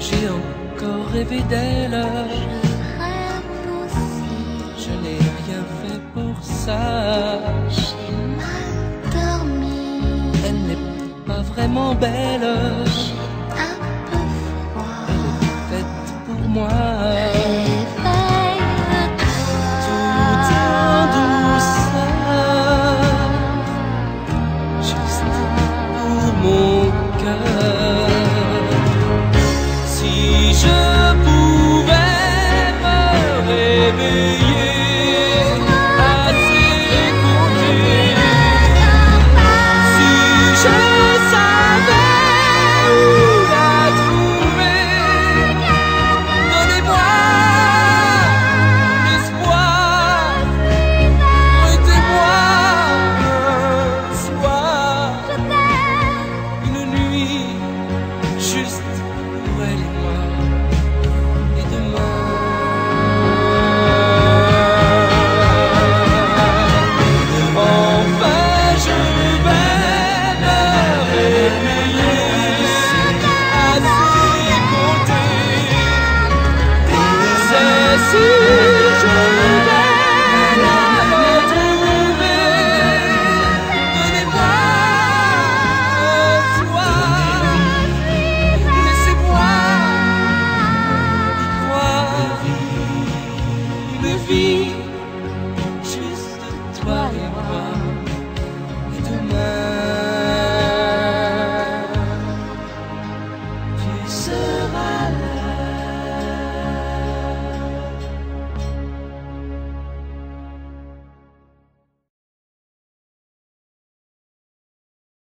J'ai encore rêvé d'elle. Je, Je n'ai rien fait pour ça. J'ai mal dormi. Elle n'est pas vraiment belle. J'ai un peu. Elle est faite pour moi. Tout en douceur, juste pour mon cœur. see.